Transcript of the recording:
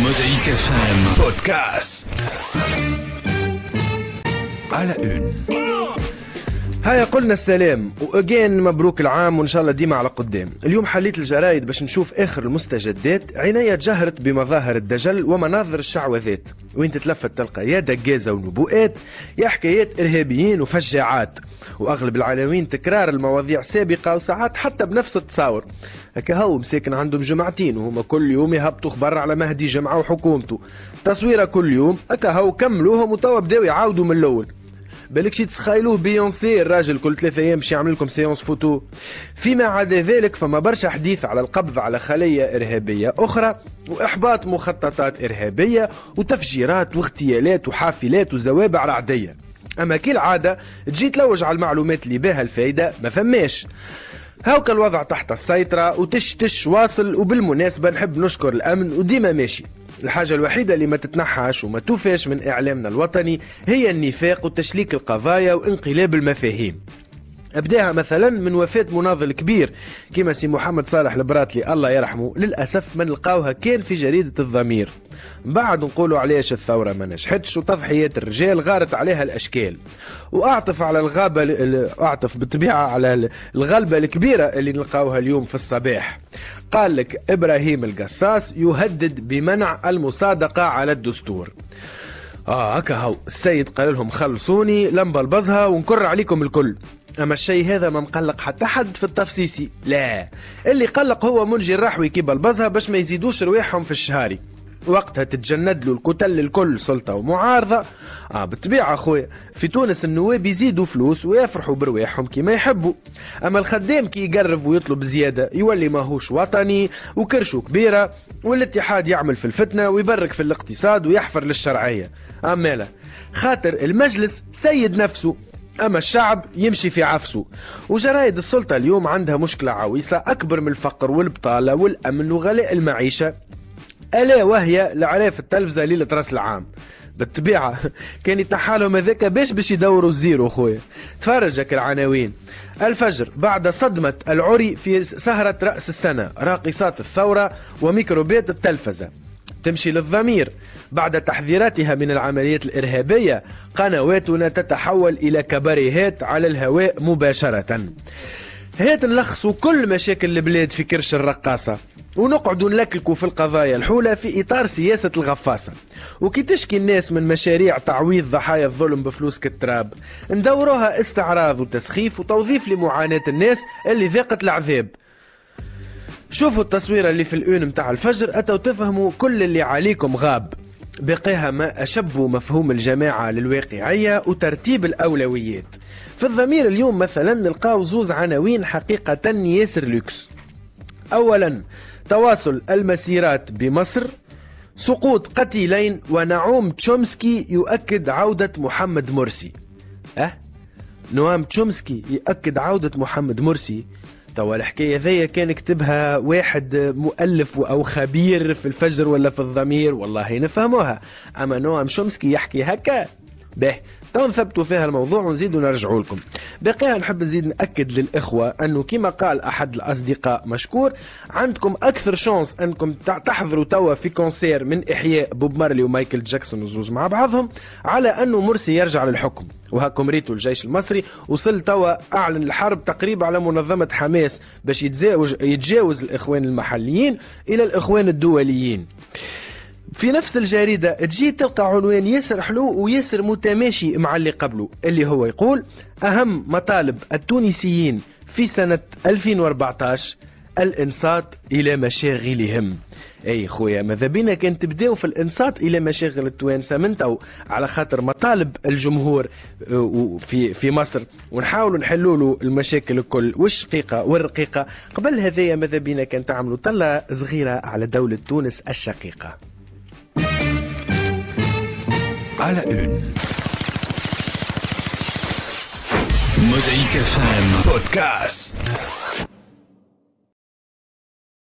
Mosaïque FM Podcast. À la une. هيا قلنا السلام وأجين مبروك العام وإن شاء الله ديما على قدام. اليوم حليت الجرايد باش نشوف آخر المستجدات. عينيا تجهرت بمظاهر الدجل ومناظر الشعوذات وين تتلفت تلقى يا دقازة ونبوءات يا حكايات إرهابيين وفجاعات. وأغلب العناوين تكرار المواضيع سابقة وساعات حتى بنفس التصاور. هكا هو مساكن عندهم جمعتين وهما كل يوم يهبطوا خبر على مهدي جمعة وحكومته. تصويرة كل يوم هكا هو كملوهم وتوا بداو يعاودوا من الأول. بالك شي تسخايلوه بيونسي الراجل كل ثلاثة أيام باش يعمل لكم séance photo فيما عدا ذلك فما برشا حديث على القبض على خلية إرهابية أخرى وإحباط مخططات إرهابية وتفجيرات واغتيالات وحافلات وزوابع رعدية. أما كالعادة تجي تلوج على المعلومات اللي بها الفايدة ما فماش. هاوك الوضع تحت السيطرة وتش تش واصل وبالمناسبة نحب نشكر الأمن وديما ماشي. الحاجة الوحيدة اللي ما تتنحاش وما توفاش من إعلامنا الوطني هي النفاق وتشليك القضايا وانقلاب المفاهيم. أبداها مثلا من وفاة مناضل كبير كيما سي محمد صالح البراطلي الله يرحمه للأسف ما نلقاوها كان في جريدة الضمير. بعد نقولوا علاش الثورة ما نجحتش وتضحيات الرجال غارت عليها الأشكال. وأعطف على الغابة أعطف بالطبيعة على الغلبة الكبيرة اللي نلقاوها اليوم في الصباح. قال لك إبراهيم القصاص يهدد بمنع المصادقة على الدستور. آه هكا هو. السيد قال لهم خلصوني لمبة البزها ونكر عليكم الكل. أما الشيء هذا ما مقلق حتى حد في التفسيسي لا. اللي قلق هو منجي الرحوي كي بلبزها باش ما يزيدوش رواحهم في الشهاري. وقتها تتجند له الكتل الكل سلطة ومعارضة. آه بالطبيعة أخويا في تونس النواب يزيدوا فلوس ويفرحوا برواحهم كما يحبوا. أما الخدام كي يقرب ويطلب زيادة يولي ماهوش وطني وكرشو كبيرة والاتحاد يعمل في الفتنة ويبرك في الاقتصاد ويحفر للشرعية. أما لا. خاطر المجلس سيد نفسه. أما الشعب يمشي في عفسه. وجرايد السلطة اليوم عندها مشكلة عويصة أكبر من الفقر والبطالة والأمن وغلاء المعيشة. ألا وهي العراف التلفزة ليلة رأس العام. بالطبيعة كان يتحالهم هذاك باش باش يدوروا الزيرو خويا تفرجك العناوين. الفجر بعد صدمة العري في سهرة رأس السنة راقصات الثورة وميكروبات التلفزة. تمشي للضمير. بعد تحذيراتها من العمليات الإرهابية قنواتنا تتحول إلى كباريهات على الهواء مباشرة. هات نلخصوا كل مشاكل البلاد في كرش الرقاصة. ونقعدوا نلكلكوا في القضايا الحولة في إطار سياسة الغفاصة. وكي تشكي الناس من مشاريع تعويض ضحايا الظلم بفلوس كالتراب ندوروها استعراض وتسخيف وتوظيف لمعاناة الناس اللي ذاقت العذاب. شوفوا التصويرة اللي في ال une متاع الفجر أتوا تفهموا كل اللي عليكم غاب. بقيها ما أشبوا مفهوم الجماعة للواقعية وترتيب الأولويات. في الضمير اليوم مثلا نلقاو زوز عناوين حقيقة ياسر لوكس. أولا تواصل المسيرات بمصر سقوط قتيلين ونعوم تشومسكي يؤكد عودة محمد مرسي. أه؟ نوام تشومسكي يؤكد عودة محمد مرسي؟ توا الحكاية ذي كان كتبها واحد مؤلف أو خبير في الفجر ولا في الضمير والله نفهموها. أما نوام شومسكي يحكي هكا. به. تو نثبتوا فيها الموضوع ونزيدوا نرجعوا لكم. باقيها نحب نزيد نأكد للإخوة أنه كما قال أحد الأصدقاء مشكور عندكم أكثر chance أنكم تحضروا توا في concert من إحياء بوب مارلي ومايكل جاكسون وزوز مع بعضهم على أنه مرسي يرجع للحكم. وهاكم ريتوا الجيش المصري وصل توا أعلن الحرب تقريبا على منظمة حماس باش يتجاوز الإخوان المحليين إلى الإخوان الدوليين. في نفس الجريدة تجي تلقى عنوان ياسر حلو وياسر متماشي مع اللي قبله اللي هو يقول أهم مطالب التونسيين في سنة 2014 الإنصات إلى مشاغلهم. أي خويا ماذا بينا كان تبداو في الإنصات إلى مشاغل التوانسة من تو؟ على خاطر مطالب الجمهور في في مصر ونحاولوا نحلوا له المشاكل الكل. والشقيقه والرقيقه قبل هذايا ماذا بينا كان تعملوا؟ طلة صغيرة على دولة تونس الشقيقة. à la une. Mosaïque FM Podcast.